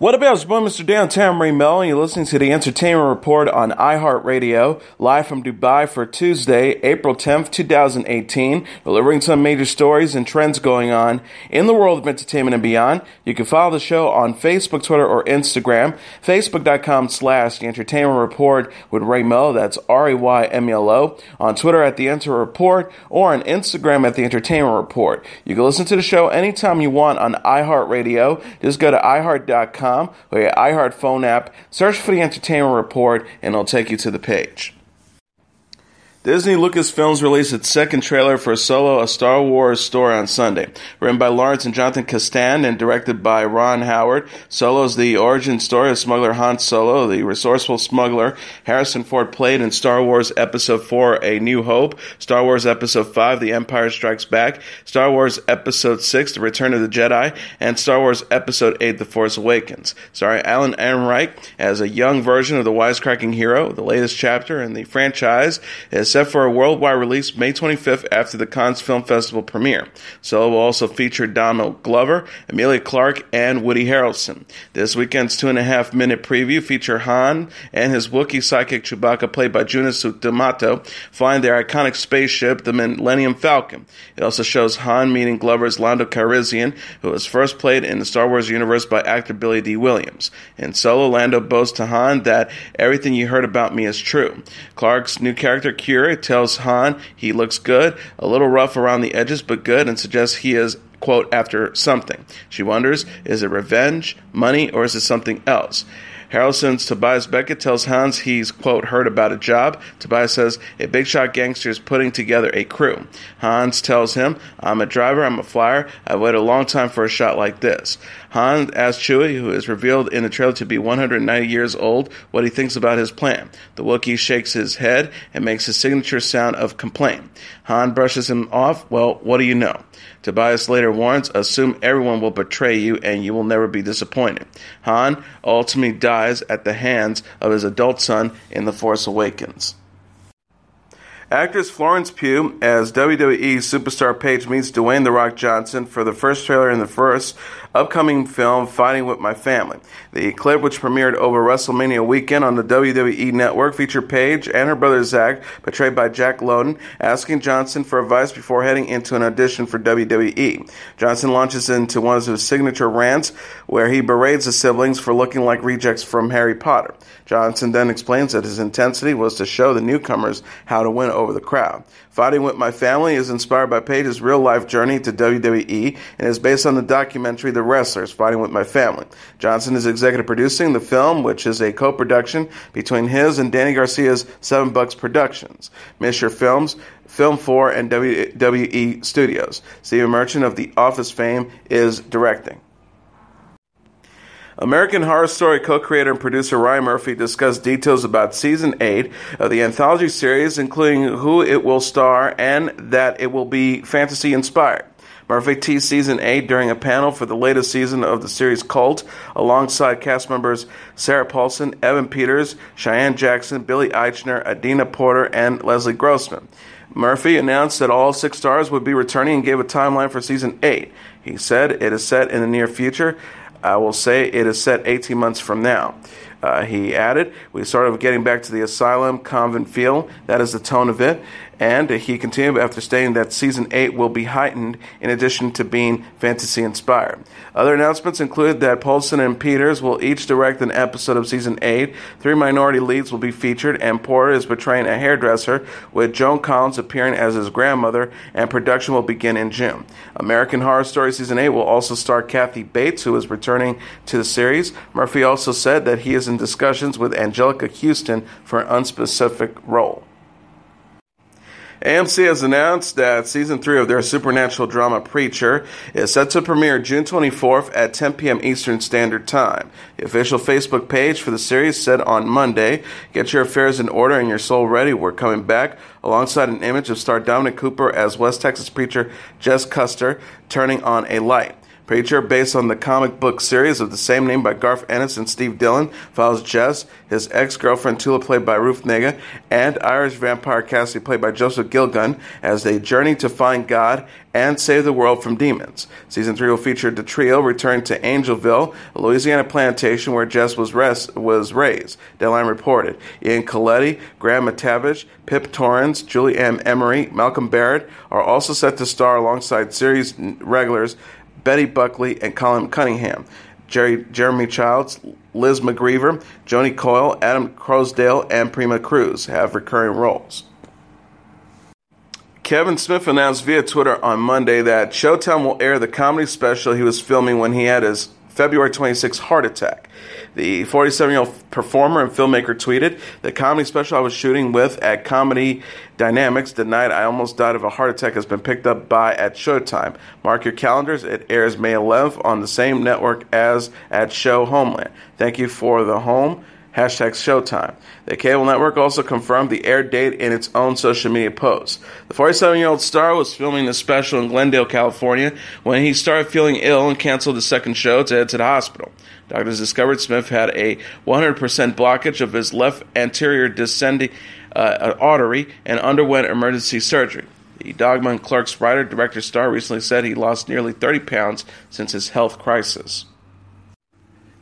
What about it's boy, Mr. Downtown Ray Mel, and you're listening to the Entertainment Report on iHeartRadio, live from Dubai for Tuesday, April 10th, 2018, delivering some major stories and trends going on in the world of entertainment and beyond. You can follow the show on Facebook, Twitter, or Instagram, facebook.com slash the Entertainment Report with Ray Mel, that's R-A-Y-M-E-L-O, on Twitter at the Enter Report, or on Instagram at the Entertainment Report. You can listen to the show anytime you want on iHeartRadio. Just go to iHeart.com or your iHeart phone app. Search for the Entertainment Report and it'll take you to the page. Disney Lucasfilms released its second trailer for Solo, a Star Wars story on Sunday. Written by Lawrence and Jonathan Kasdan and directed by Ron Howard, Solo is the origin story of smuggler Han Solo, the resourceful smuggler Harrison Ford played in Star Wars Episode 4, A New Hope, Star Wars Episode 5, The Empire Strikes Back, Star Wars Episode 6, The Return of the Jedi, and Star Wars Episode 8, The Force Awakens. Starring Alden Ehrenreich as a young version of the wisecracking hero, the latest chapter in the franchise is set for a worldwide release May 25th after the Cannes Film Festival premiere. Solo will also feature Donald Glover, Emilia Clarke, and Woody Harrelson. This weekend's two and a half minute preview feature Han and his Wookiee sidekick Chewbacca, played by Joonas Suotamo, flying their iconic spaceship, the Millennium Falcon. It also shows Han meeting Glover's Lando Calrissian, who was first played in the Star Wars universe by actor Billy Dee Williams. In Solo, Lando boasts to Han that everything you heard about me is true. Clarke's new character, Qi'ra, tells Han he looks good, a little rough around the edges, but good, and suggests he is quote, after something. She wonders, is it revenge, money, or is it something else? Harrelson's Tobias Beckett tells Hans he's, quote, heard about a job. Tobias says a big shot gangster is putting together a crew. Hans tells him, I'm a driver, I'm a flyer, I've waited a long time for a shot like this. Han asks Chewie, who is revealed in the trailer to be 190 years old, what he thinks about his plan. The Wookiee shakes his head and makes his signature sound of complaint. Han brushes him off. Well, what do you know? Tobias later warns, assume everyone will betray you and you will never be disappointed. Han ultimately dies at the hands of his adult son in The Force Awakens. Actress Florence Pugh as WWE superstar Paige meets Dwayne The Rock Johnson for the first trailer in the first upcoming film Fighting with My Family. The clip, which premiered over WrestleMania weekend on the WWE network, featured Paige and her brother Zach, portrayed by Jack Lowden, asking Johnson for advice before heading into an audition for WWE. Johnson launches into one of his signature rants where he berates the siblings for looking like rejects from Harry Potter. Johnson then explains that his intensity was to show the newcomers how to win over the crowd. Fighting with My Family is inspired by Paige's real life journey to WWE and is based on the documentary The Wrestlers Fighting with My Family. Johnson is executive producing the film, which is a co production between his and Dany Garcia's Seven Bucks Productions, Misher Films, Film 4, and WWE Studios. Stephen Merchant of The Office fame is directing. American Horror Story co-creator and producer Ryan Murphy discussed details about season 8 of the anthology series, including who it will star and that it will be fantasy inspired. Murphy teased season 8 during a panel for the latest season of the series Cult, alongside cast members Sarah Paulson, Evan Peters, Cheyenne Jackson, Billy Eichner, Adina Porter, and Leslie Grossman. Murphy announced that all six stars would be returning and gave a timeline for season 8. He said it is set in the near future I will say it is set 18 months from now. Uh, he added, We started getting back to the asylum convent feel. That is the tone of it. And he continued after stating that season 8 will be heightened in addition to being fantasy inspired. Other announcements include that Paulson and Peters will each direct an episode of season 8. Three minority leads will be featured, and Porter is portraying a hairdresser, with Joan Collins appearing as his grandmother, and production will begin in June. American Horror Story season 8 will also star Kathy Bates, who is returning to the series. Murphy also said that he is in discussions with Anjelica Huston for an unspecific role. AMC has announced that season three of their supernatural drama Preacher is set to premiere June 24th at 10 p.m. Eastern Standard Time. The official Facebook page for the series said on Monday, Get your affairs in order and your soul ready. We're coming back alongside an image of star Dominic Cooper as West Texas preacher Jess Custer turning on a light. Preacher, based on the comic book series of the same name by Garth Ennis and Steve Dillon, follows Jess, his ex girlfriend Tula, played by Ruth Negga, and Irish vampire Cassie, played by Joseph Gilgun, as they journey to find God and save the world from demons. Season 3 will feature the trio returning to Angelville, a Louisiana plantation where Jess was, rest, was raised, Deadline reported. Ian Colletti, Graham McTavish, Pip Torrens, Julie M. Emery, Malcolm Barrett are also set to star alongside series regulars Betty Buckley, and Colin Cunningham. Jerry, Jeremy Childs, Liz McGeever, Joni Coyle, Adam Croasdell, and Prima Cruz have recurring roles. Kevin Smith announced via Twitter on Monday that Showtime will air the comedy special he was filming when he had his February 26 heart attack. The 47 year old performer and filmmaker tweeted, The comedy special I was shooting with at Comedy Dynamics the night I almost died of a heart attack has been picked up by at Showtime. Mark your calendars. It airs May 11th on the same network as at Show Homeland. Thank you for the home. Hashtag Showtime. The cable network also confirmed the air date in its own social media post. The 47 year old star was filming the special in Glendale, California, when he started feeling ill and canceled the second show to head to the hospital. Doctors discovered Smith had a 100% blockage of his left anterior descending uh, artery and underwent emergency surgery. The Dogma and Clerks writer director star recently said he lost nearly 30 pounds since his health crisis.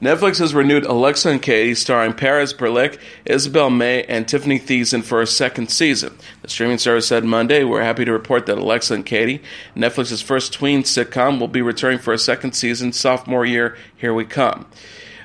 Netflix has renewed Alexa and Katie, starring Paris Berelc, Isabel May, and Tiffany Thiessen for a second season. The streaming service said Monday, We're happy to report that Alexa and Katie, Netflix's first tween sitcom, will be returning for a second season, sophomore year. Here we come.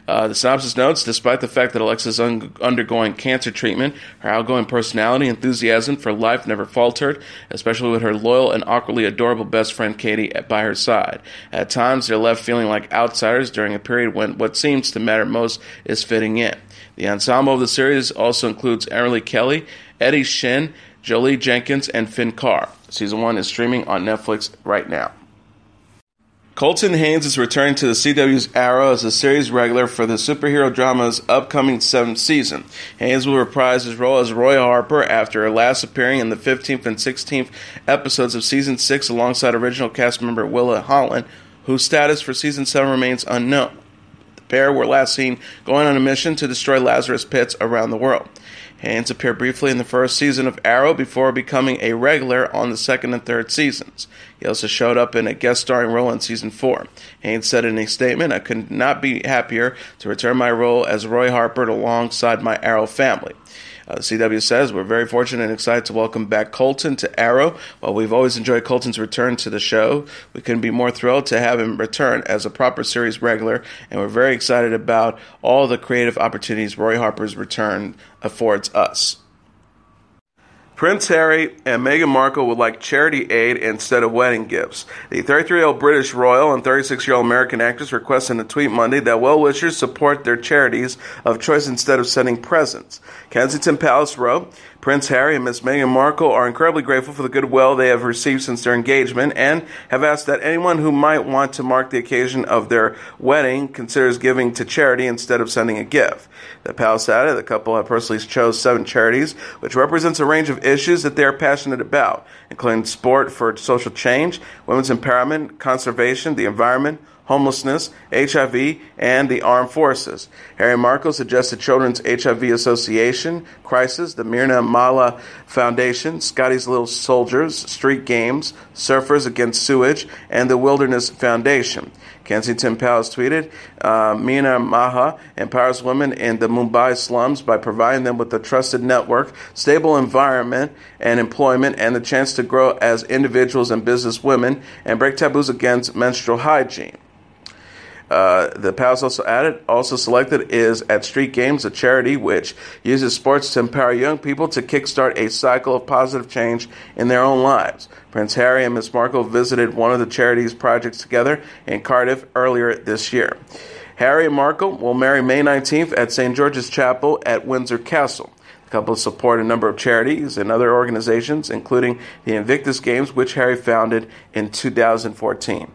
Uh, the synopsis notes Despite the fact that Alexa is un- undergoing cancer treatment, her outgoing personality and enthusiasm for life never faltered, especially with her loyal and awkwardly adorable best friend Katie by her side. At times, they're left feeling like outsiders during a period when what seems to matter most is fitting in. The ensemble of the series also includes Emily Kelly, Eddie Shin, Jolie Jenkins, and Finn Carr. Season 1 is streaming on Netflix right now. Colton Haynes is returning to the CW's Arrow as a series regular for the superhero drama's upcoming seventh season. Haynes will reprise his role as Roy Harper after last appearing in the 15th and 16th episodes of season 6 alongside original cast member Willa Holland, whose status for season 7 remains unknown. Pair were last seen going on a mission to destroy Lazarus pits around the world. Haynes appeared briefly in the first season of Arrow before becoming a regular on the second and third seasons. He also showed up in a guest starring role in season four. Haynes said in a statement, I could not be happier to return my role as Roy Harper alongside my Arrow family. Uh, CW says we're very fortunate and excited to welcome back Colton to Arrow. While we've always enjoyed Colton's return to the show, we couldn't be more thrilled to have him return as a proper series regular, and we're very excited about all the creative opportunities Roy Harper's return affords us. Prince Harry and Meghan Markle would like charity aid instead of wedding gifts. The 33 year old British royal and 36 year old American actress requested in a tweet Monday that well wishers support their charities of choice instead of sending presents. Kensington Palace wrote, Prince Harry and Miss Meghan Markle are incredibly grateful for the goodwill they have received since their engagement and have asked that anyone who might want to mark the occasion of their wedding considers giving to charity instead of sending a gift. The palace added the couple have personally chose seven charities, which represents a range of issues that they are passionate about, including sport for social change, women's empowerment, conservation, the environment, homelessness, HIV, and the armed forces. Harry Markle suggested Children's HIV Association, Crisis, the Myrna Mala Foundation, Scotty's Little Soldiers, Street Games, Surfers Against Sewage, and the Wilderness Foundation. Kensington Palace tweeted, uh, Meena Maha empowers women in the Mumbai slums by providing them with a trusted network, stable environment and employment, and the chance to grow as individuals and business women and break taboos against menstrual hygiene. Uh, the Palace also added, also selected is at Street Games, a charity which uses sports to empower young people to kickstart a cycle of positive change in their own lives. Prince Harry and Miss Markle visited one of the charity's projects together in Cardiff earlier this year. Harry and Markle will marry May 19th at St. George's Chapel at Windsor Castle. The couple support a number of charities and other organizations, including the Invictus Games, which Harry founded in 2014.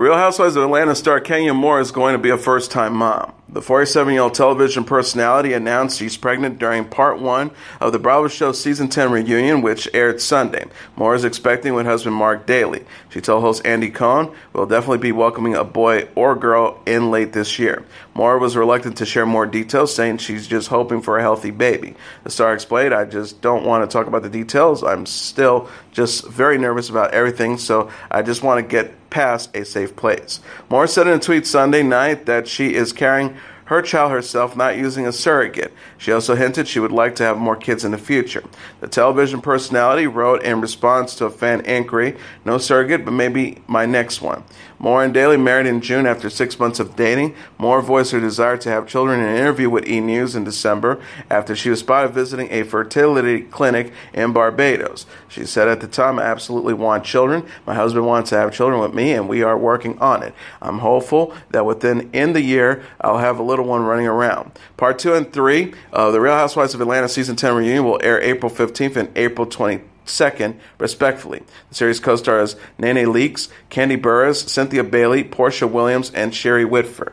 Real Housewives of Atlanta star Kenya Moore is going to be a first time mom. The 47 year old television personality announced she's pregnant during part one of the Bravo Show season 10 reunion, which aired Sunday. Moore is expecting with husband Marc Daly. She told host Andy Cohen, We'll definitely be welcoming a boy or girl in late this year. Moore was reluctant to share more details, saying she's just hoping for a healthy baby. The star explained, I just don't want to talk about the details. I'm still just very nervous about everything, so I just want to get past a safe place. Moore said in a tweet Sunday night that she is carrying her child herself, not using a surrogate. She also hinted she would like to have more kids in the future. The television personality wrote in response to a fan inquiry, No surrogate, but maybe my next one. Moore and Daly married in June after six months of dating. Moore voiced her desire to have children in an interview with E! News in December after she was spotted visiting a fertility clinic in Barbados. She said at the time, I absolutely want children. My husband wants to have children with me, and we are working on it. I'm hopeful that within in the year, I'll have a little one running around. Part two and three of The Real Housewives of Atlanta season 10 reunion will air April 15th and April 20th second, respectfully. The series co stars Nene Leakes, Kandi Burruss, Cynthia Bailey, Porsha Williams, and Shereé Whitfield.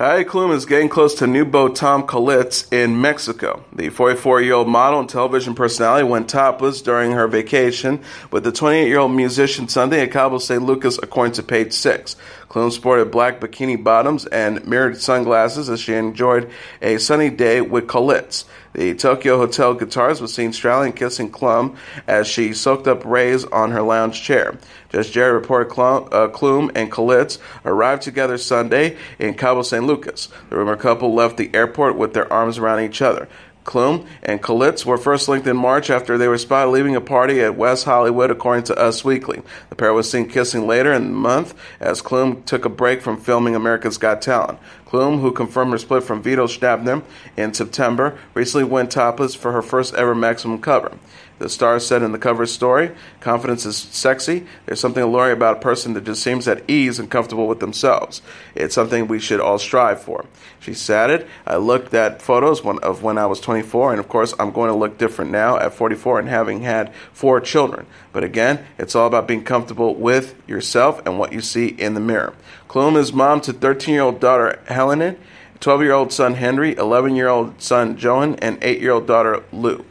Heidi Klum is getting close to new beau Tom Kaulitz in Mexico. The 44-year-old model and television personality went topless during her vacation with the 28-year-old musician Sunday at Cabo San Lucas, according to page 6. Klum sported black bikini bottoms and mirrored sunglasses as she enjoyed a sunny day with Kaulitz. The Tokio Hotel guitarist was seen straddling kissing Klum as she soaked up rays on her lounge chair. Just Jared reported Klum, uh, Klum and Kaulitz arrived together Sunday in Cabo San Lucas. The rumored couple left the airport with their arms around each other. Klum and Kaulitz were first linked in March after they were spotted leaving a party at West Hollywood, according to Us Weekly. The pair was seen kissing later in the month as Klum took a break from filming America's Got Talent. Klum, who confirmed her split from Vito Schnabel in September, recently went topless for her first ever Maximum cover. The star said in the cover story, Confidence is sexy. There's something alluring about a person that just seems at ease and comfortable with themselves. It's something we should all strive for. She said it. I looked at photos of when I was 24, and of course, I'm going to look different now at 44 and having had four children. But again, it's all about being comfortable with yourself and what you see in the mirror. Klum is mom to 13 year old daughter Helen, 12 year old son Henry, 11 year old son Johan, and 8 year old daughter Lou.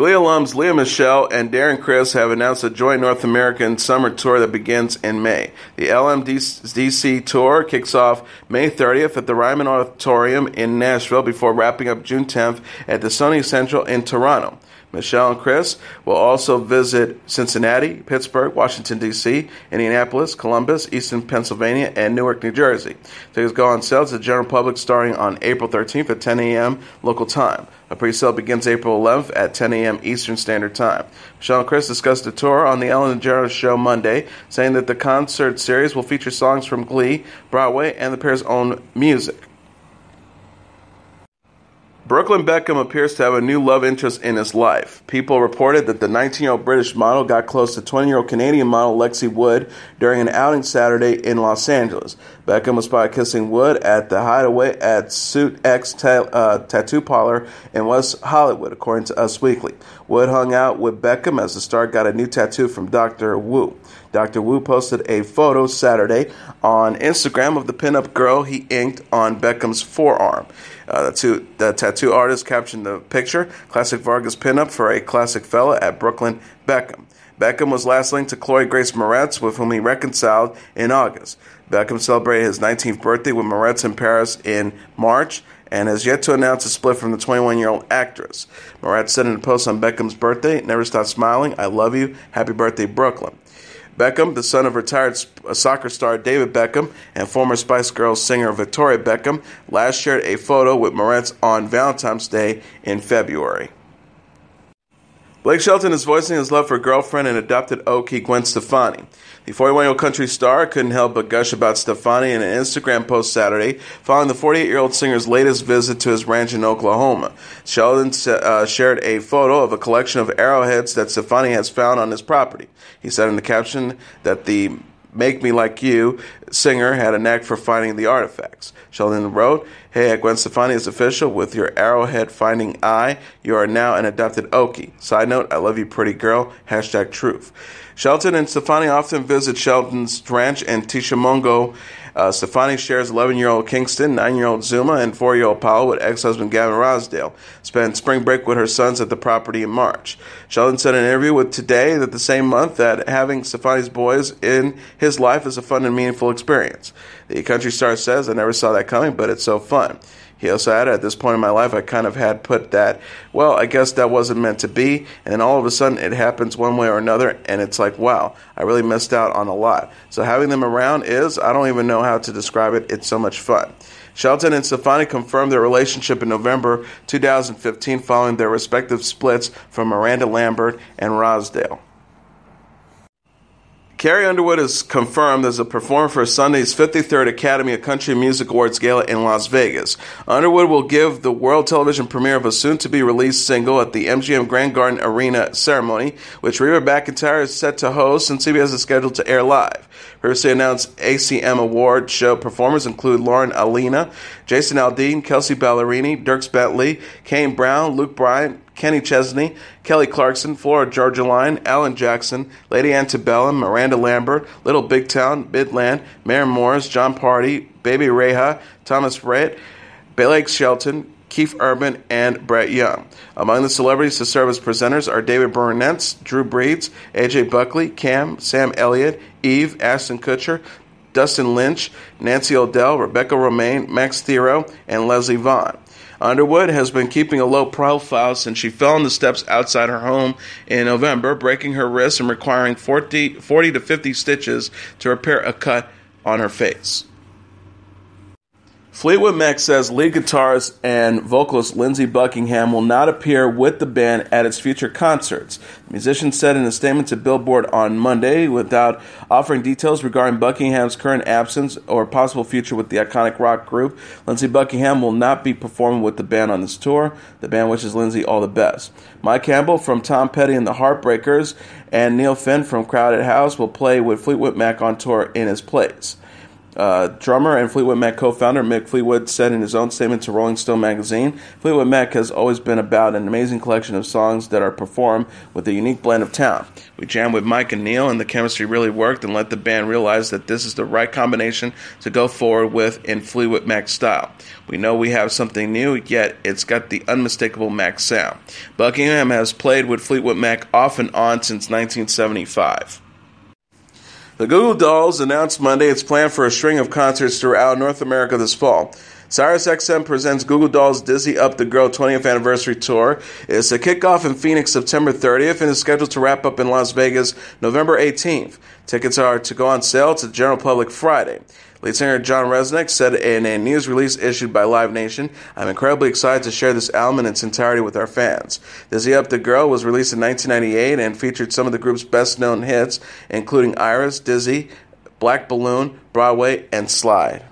Glee alums Lea Michele and Darren Criss have announced a joint North American summer tour that begins in May. The LMDC tour kicks off May 30th at the Ryman Auditorium in Nashville before wrapping up June 10th at the Sony Central in Toronto. Michele and Criss will also visit Cincinnati, Pittsburgh, Washington, D.C., Indianapolis, Columbus, Eastern Pennsylvania, and Newark, New Jersey. Tickets go on sale to the general public starting on April 13th at 10 a.m. local time. A pre-sale begins April 11th at 10 a.m. Eastern Standard Time. Michele and Criss discussed the tour on the Ellen DeGeneres Show Monday, saying that the concert series will feature songs from Glee, Broadway, and the pair's own music. Brooklyn Beckham appears to have a new love interest in his life. People reported that the 19 year old British model got close to 20 year old Canadian model Lexi Wood during an outing Saturday in Los Angeles. Beckham was spotted kissing Wood at the hideaway at Suit X ta- uh, Tattoo Parlor in West Hollywood, according to Us Weekly. Wood hung out with Beckham as the star got a new tattoo from Dr. Woo. Dr. Woo posted a photo Saturday on Instagram of the pinup girl he inked on Beckham's forearm. Uh, the, tattoo artist captioned the picture Classic Vargas pinup for a classic fella at Brooklyn Beckham. Beckham was last linked to Chloe Grace Moretz, with whom he reconciled in August. Beckham celebrated his 19th birthday with Moretz in Paris in March and has yet to announce a split from the 21 year old actress. Moretz said in a post on Beckham's birthday, Never stop smiling. I love you. Happy birthday, Brooklyn. Beckham, the son of retired uh, soccer star David Beckham and former Spice Girls singer Victoria Beckham, last shared a photo with Moretz on Valentine's Day in February. Blake Shelton is voicing his love for girlfriend and adopted Okie Gwen Stefani. The 41 year old country star couldn't help but gush about Stefani in an Instagram post Saturday following the 48 year old singer's latest visit to his ranch in Oklahoma. Shelton uh, shared a photo of a collection of arrowheads that Stefani has found on his property. He said in the caption that the Make Me Like You singer had a knack for finding the artifacts. Shelton wrote, Hey, Gwen Stefani is official with your arrowhead finding eye. You are now an adopted Okie. Side note, I love you, pretty girl. Hashtag truth. Shelton and Stefani often visit Shelton's ranch in Tishomingo uh, Stefani shares 11 year old Kingston, 9 year old Zuma, and 4 year old Paul with ex husband Gavin Rossdale. Spent spring break with her sons at the property in March. Shelton said in an interview with Today that the same month that having Stefani's boys in his life is a fun and meaningful experience. The country star says, I never saw that coming, but it's so fun. He also added, at this point in my life, I kind of had put that, well, I guess that wasn't meant to be. And then all of a sudden it happens one way or another. And it's like, wow, I really missed out on a lot. So having them around is, I don't even know how to describe it. It's so much fun. Shelton and Stefani confirmed their relationship in November 2015 following their respective splits from Miranda Lambert and Rossdale. Carrie Underwood is confirmed as a performer for Sunday's 53rd Academy of Country Music Awards Gala in Las Vegas. Underwood will give the world television premiere of a soon to be released single at the MGM Grand Garden Arena ceremony, which Reba McEntire is set to host and CBS is scheduled to air live. Previously announced ACM Award show performers include Lauren Alaina, Jason Aldean, Kelsea Ballerini, Dierks Bentley, Kane Brown, Luke Bryan, Kenny Chesney, Kelly Clarkson, Florida Georgia Line, Alan Jackson, Lady Antebellum, Miranda Lambert, Little Big Town, Midland, Maren Morris, Jon Pardi, Bebe Rexha, Thomas Rhett, Blake Shelton, Keith Urban, and Brett Young. Among the celebrities to serve as presenters are David Burnett, Drew Brees, AJ Buckley, Cam, Sam Elliott, Eve, Ashton Kutcher, Dustin Lynch, Nancy O'Dell, Rebecca Romijn, Max Thieriot, and Leslie Vaughn. Underwood has been keeping a low profile since she fell on the steps outside her home in November, breaking her wrist and requiring 40, 40 to 50 stitches to repair a cut on her face. Fleetwood Mac says lead guitarist and vocalist Lindsey Buckingham will not appear with the band at its future concerts. The musician said in a statement to Billboard on Monday without offering details regarding Buckingham's current absence or possible future with the iconic rock group. Lindsey Buckingham will not be performing with the band on this tour. The band wishes Lindsey all the best. Mike Campbell from Tom Petty and the Heartbreakers and Neil Finn from Crowded House will play with Fleetwood Mac on tour in his place. Uh, drummer and Fleetwood Mac co founder Mick Fleetwood said in his own statement to Rolling Stone magazine Fleetwood Mac has always been about an amazing collection of songs that are performed with a unique blend of talent. We jammed with Mike and Neil, and the chemistry really worked and let the band realize that this is the right combination to go forward with in Fleetwood Mac style. We know we have something new, yet it's got the unmistakable Mac sound. Buckingham has played with Fleetwood Mac off and on since 1975. The Goo Goo Dolls announced Monday its plan for a string of concerts throughout North America this fall. Cyrus SiriusXM presents Goo Goo Dolls Dizzy Up the Girl 20th Anniversary Tour. It's a kickoff in Phoenix September 30th and is scheduled to wrap up in Las Vegas November 18th. Tickets are to go on sale to the general public Friday. Lead singer John Rzeznik said in a news release issued by Live Nation, I'm incredibly excited to share this album in its entirety with our fans. Dizzy Up the Girl was released in 1998 and featured some of the group's best known hits, including Iris, Dizzy, Black Balloon, Broadway, and Slide.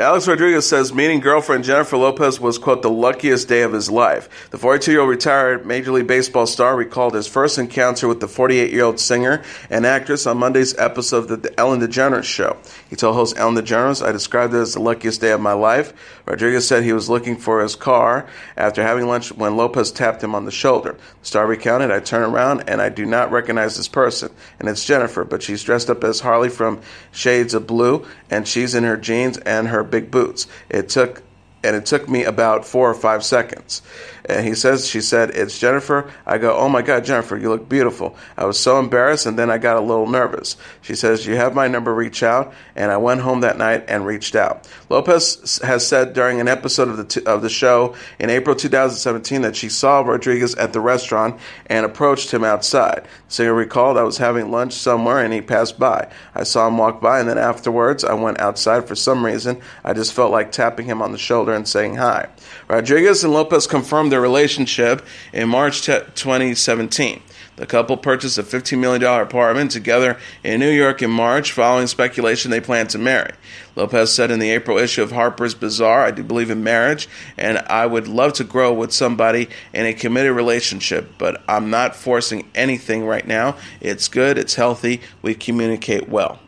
Alex Rodriguez says meeting girlfriend Jennifer Lopez was, quote, the luckiest day of his life. The 42 year old retired Major League Baseball star recalled his first encounter with the 48 year old singer and actress on Monday's episode of The Ellen DeGeneres Show. He told host Ellen DeGeneres, I described it as the luckiest day of my life. Rodriguez said he was looking for his car after having lunch when Lopez tapped him on the shoulder. The star recounted, I turn around and I do not recognize this person. And it's Jennifer, but she's dressed up as Harley from Shades of Blue, and she's in her jeans and her big boots. It took and it took me about four or five seconds. And he says, she said, it's Jennifer. I go, oh my God, Jennifer, you look beautiful. I was so embarrassed, and then I got a little nervous. She says, you have my number, reach out. And I went home that night and reached out. Lopez has said during an episode of the, t- of the show in April 2017 that she saw Rodriguez at the restaurant and approached him outside. The singer recalled, I was having lunch somewhere and he passed by. I saw him walk by, and then afterwards, I went outside for some reason. I just felt like tapping him on the shoulder and saying hi. Rodriguez and Lopez confirmed their relationship in March 2017. The couple purchased a $15 million apartment together in New York in March, following speculation they planned to marry. Lopez said in the April issue of Harper's Bazaar, I do believe in marriage, and I would love to grow with somebody in a committed relationship, but I'm not forcing anything right now. It's good, it's healthy, we communicate well.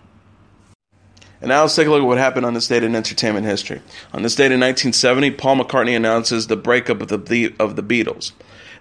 And now let's take a look at what happened on this date in entertainment history. On this date in 1970, Paul McCartney announces the breakup of the, of the Beatles.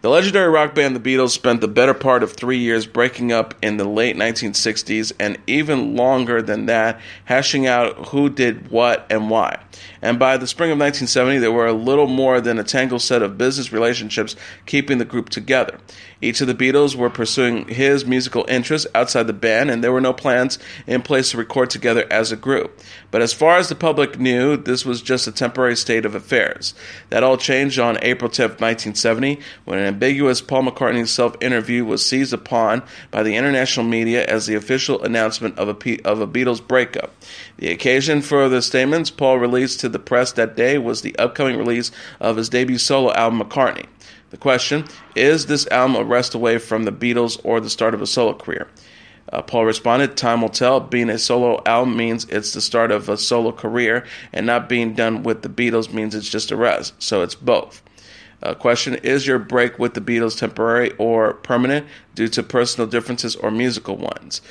The legendary rock band The Beatles spent the better part of three years breaking up in the late 1960s and even longer than that, hashing out who did what and why. And by the spring of 1970, there were a little more than a tangled set of business relationships keeping the group together. Each of the Beatles were pursuing his musical interests outside the band, and there were no plans in place to record together as a group. But as far as the public knew, this was just a temporary state of affairs. That all changed on April 10, 1970, when an ambiguous Paul McCartney self interview was seized upon by the international media as the official announcement of a, of a Beatles breakup. The occasion for the statements Paul released to the press that day was the upcoming release of his debut solo album, McCartney. The question is this album a rest away from the Beatles or the start of a solo career? Uh, Paul responded, Time will tell. Being a solo album means it's the start of a solo career, and not being done with the Beatles means it's just a rest. So it's both. Uh, question Is your break with the Beatles temporary or permanent due to personal differences or musical ones?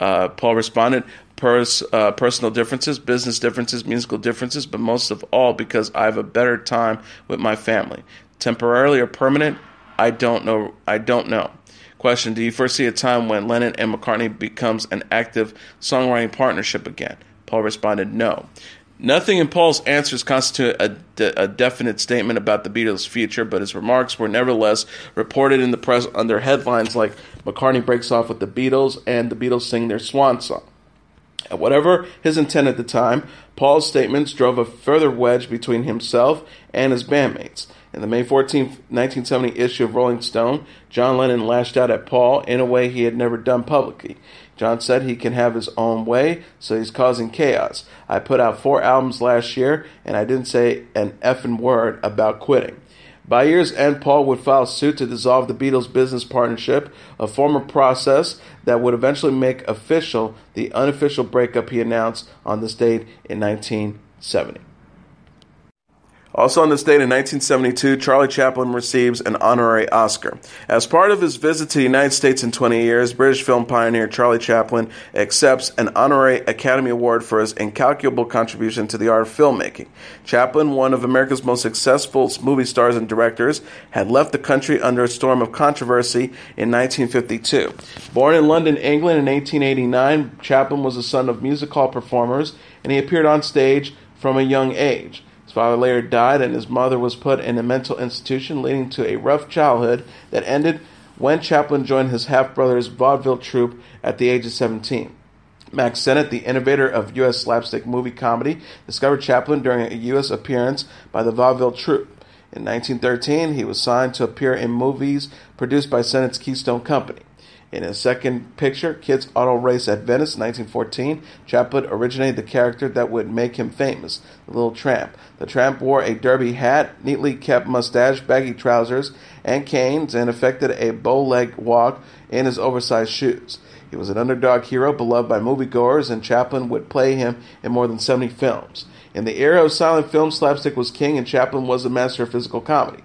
Uh, Paul responded, Pers- uh, personal differences, business differences, musical differences, but most of all because I have a better time with my family temporarily or permanent? I don't know. I don't know. Question: Do you foresee a time when Lennon and McCartney becomes an active songwriting partnership again? Paul responded, No. Nothing in Paul's answers constitute a, de- a, definite statement about the Beatles' future, but his remarks were nevertheless reported in the press under headlines like McCartney breaks off with the Beatles and the Beatles sing their swan song. And whatever his intent at the time, Paul's statements drove a further wedge between himself and his bandmates. In the May 14, 1970 issue of Rolling Stone, John Lennon lashed out at Paul in a way he had never done publicly. John said he can have his own way, so he's causing chaos. I put out four albums last year, and I didn't say an effing word about quitting. By year's end, Paul would file suit to dissolve the Beatles' business partnership, a formal process that would eventually make official the unofficial breakup he announced on this date in 1970. Also on this date in 1972, Charlie Chaplin receives an honorary Oscar. As part of his visit to the United States in 20 years, British film pioneer Charlie Chaplin accepts an honorary Academy Award for his incalculable contribution to the art of filmmaking. Chaplin, one of America's most successful movie stars and directors, had left the country under a storm of controversy in 1952. Born in London, England in 1889, Chaplin was the son of music hall performers, and he appeared on stage from a young age. His father later died, and his mother was put in a mental institution, leading to a rough childhood that ended when Chaplin joined his half brother's vaudeville troupe at the age of 17. Mack Sennett, the innovator of U.S. slapstick movie comedy, discovered Chaplin during a U.S. appearance by the vaudeville troupe. In 1913, he was signed to appear in movies produced by Sennett's Keystone Company. In his second picture, Kids Auto Race at Venice, 1914, Chaplin originated the character that would make him famous, the Little Tramp. The tramp wore a derby hat, neatly kept mustache, baggy trousers, and canes, and affected a bow-legged walk in his oversized shoes. He was an underdog hero beloved by moviegoers, and Chaplin would play him in more than 70 films. In the era of silent film, slapstick was king, and Chaplin was a master of physical comedy.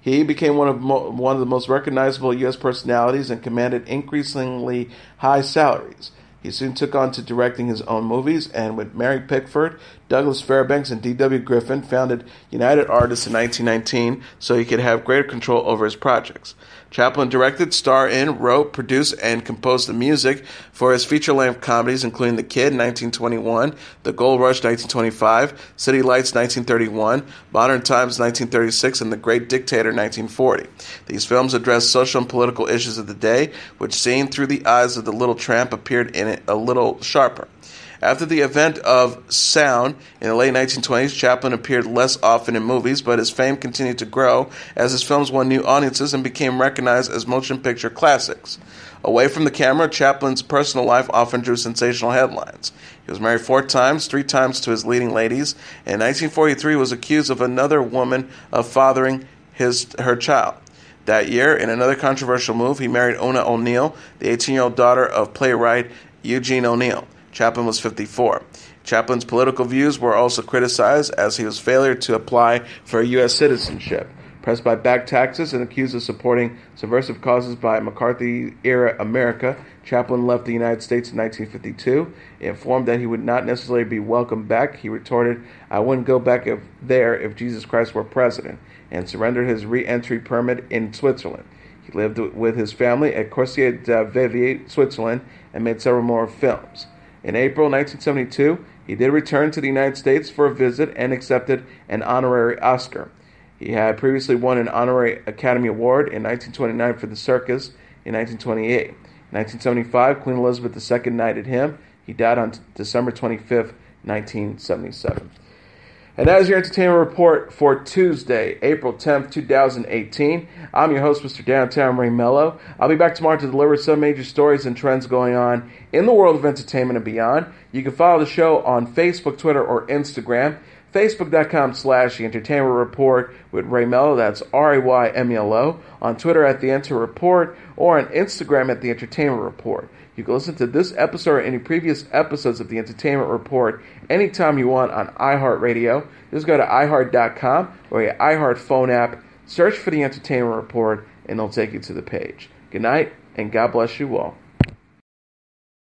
He became one of mo- one of the most recognizable U.S. personalities and commanded increasingly high salaries. He soon took on to directing his own movies, and with Mary Pickford, Douglas Fairbanks, and D.W. Griffith, founded United Artists in 1919 so he could have greater control over his projects. Chaplin directed, starred in, wrote, produced, and composed the music for his feature length comedies, including The Kid, 1921, The Gold Rush, 1925, City Lights, 1931, Modern Times, 1936, and The Great Dictator, 1940. These films address social and political issues of the day, which, seen through the eyes of the little tramp, appeared in it a little sharper. After the event of Sound in the late 1920s, Chaplin appeared less often in movies, but his fame continued to grow as his films won new audiences and became recognized as motion picture classics. Away from the camera, Chaplin's personal life often drew sensational headlines. He was married four times, three times to his leading ladies, and in 1943 was accused of another woman of fathering his her child. That year, in another controversial move, he married Oona O'Neill, the 18 year old daughter of playwright Eugene O'Neill. Chaplin was 54. Chaplin's political views were also criticized as he was failure to apply for U.S. citizenship. Pressed by back taxes and accused of supporting subversive causes by McCarthy era America, Chaplin left the United States in 1952. Informed that he would not necessarily be welcomed back, he retorted, I wouldn't go back if, there if Jesus Christ were president, and surrendered his re entry permit in Switzerland. He lived with his family at Corsier-sur-Vevey, Switzerland, and made several more films. In April 1972, he did return to the United States for a visit and accepted an honorary Oscar. He had previously won an honorary Academy Award in 1929 for The Circus in 1928. In 1975, Queen Elizabeth II knighted him. He died on December 25, 1977. And that is your entertainment report for Tuesday, April 10th, 2018. I'm your host, Mr. Downtown Ray Melo. I'll be back tomorrow to deliver some major stories and trends going on in the world of entertainment and beyond. You can follow the show on Facebook, Twitter, or Instagram. Facebook.com slash The Entertainment Report with Ray Melo. That's R A Y M E L O. On Twitter at The Enter Report or on Instagram at The Entertainment Report. You can listen to this episode or any previous episodes of The Entertainment Report anytime you want on iHeartRadio. Just go to iHeart.com or your iHeart phone app, search for The Entertainment Report, and it'll take you to the page. Good night, and God bless you all.